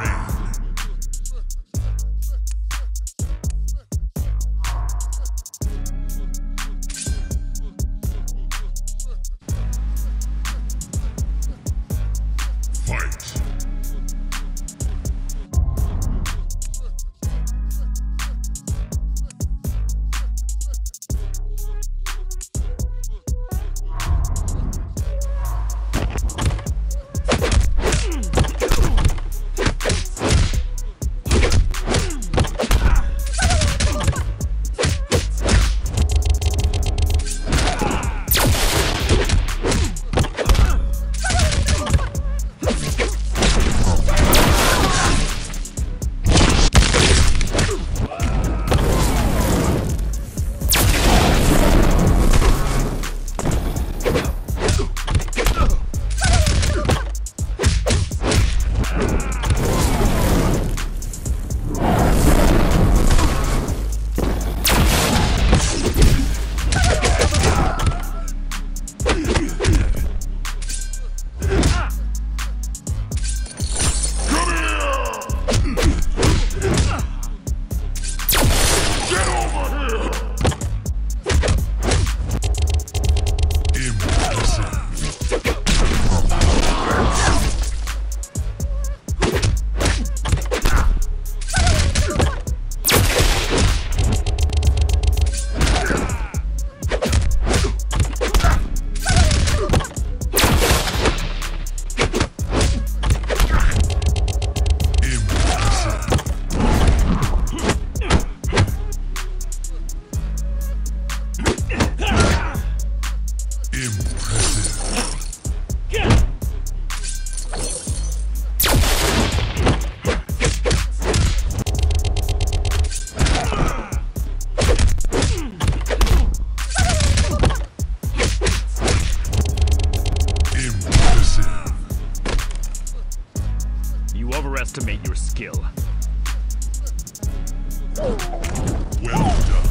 Ring. Underestimate your skill. Well done.